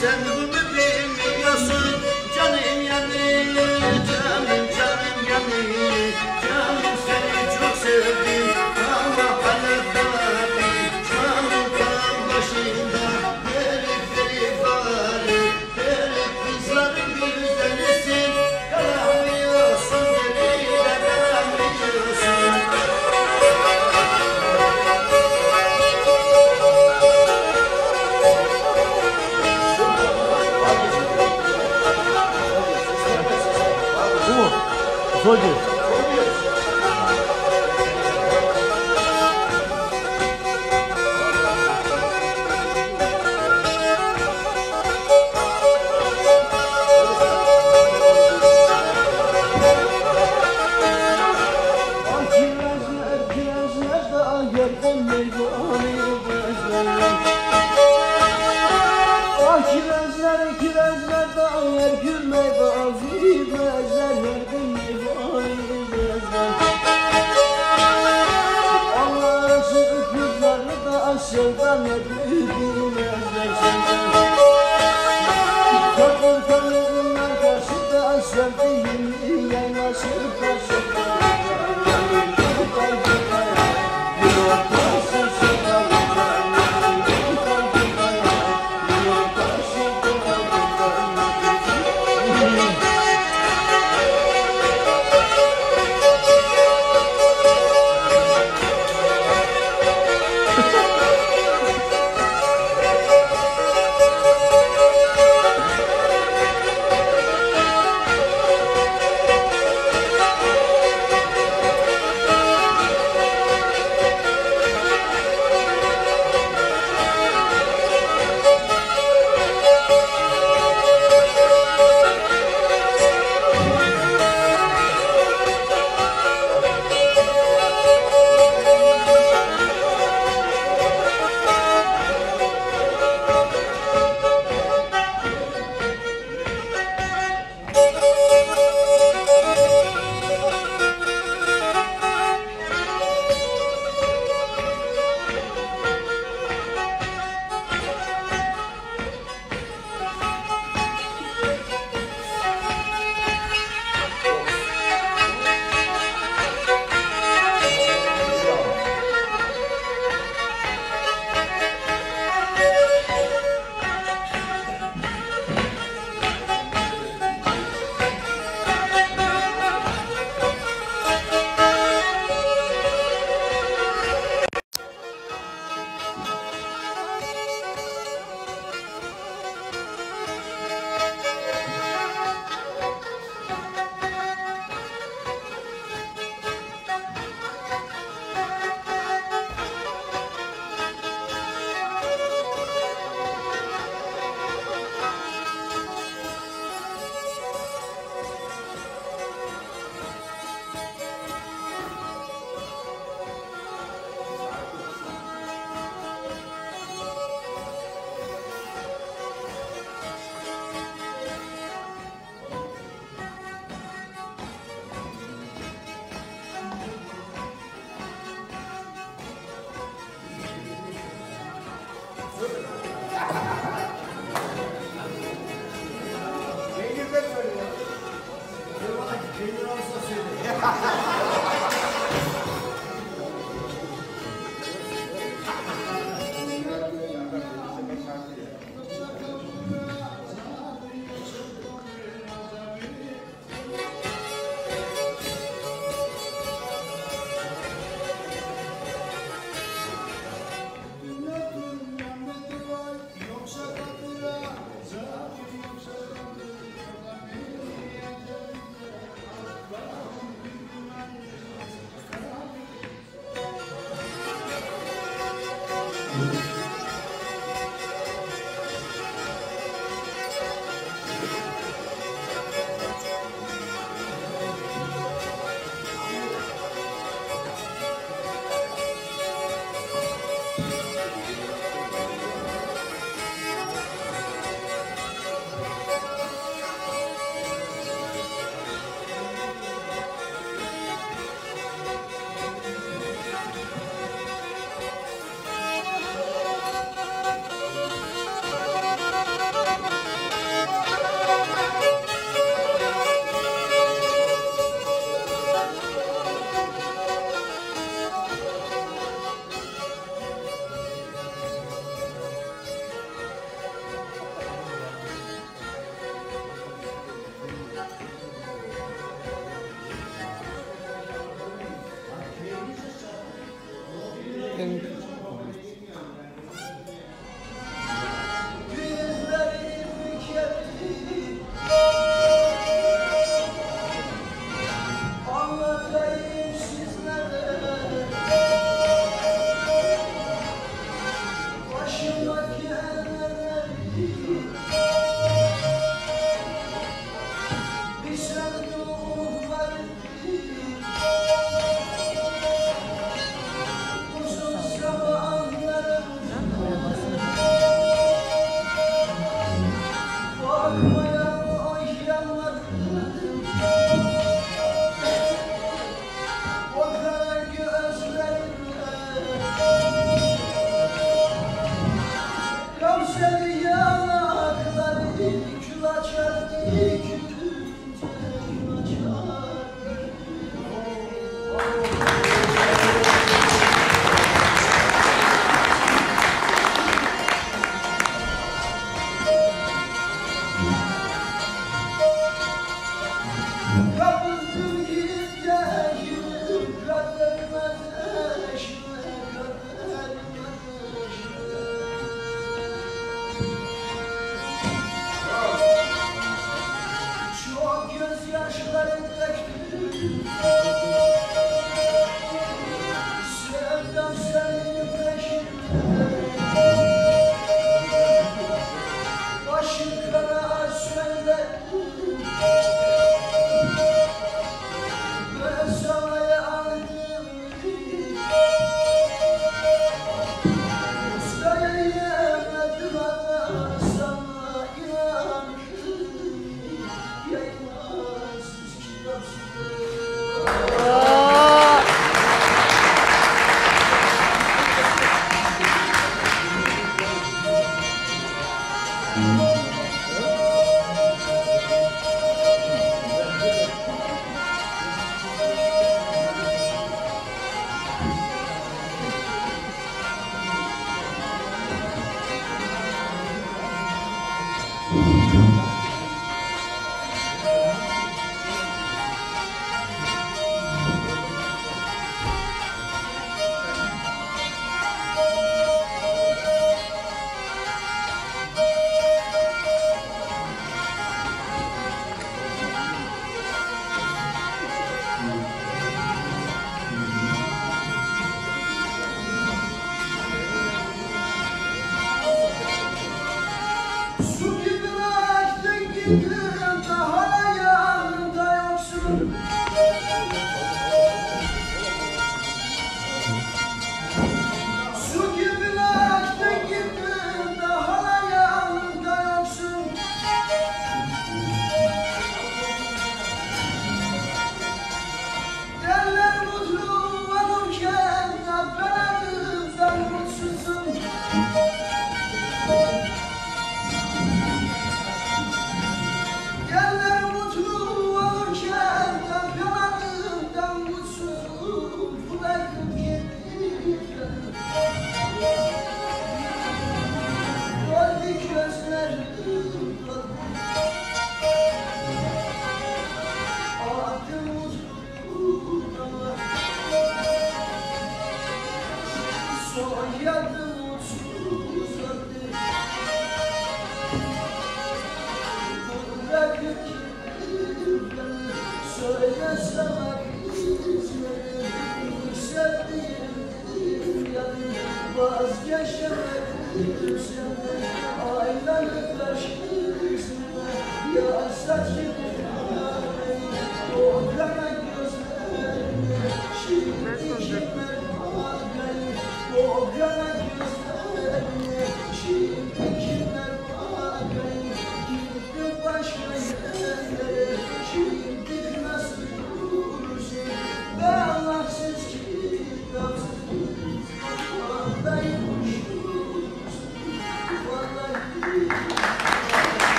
Send öpülmezler senden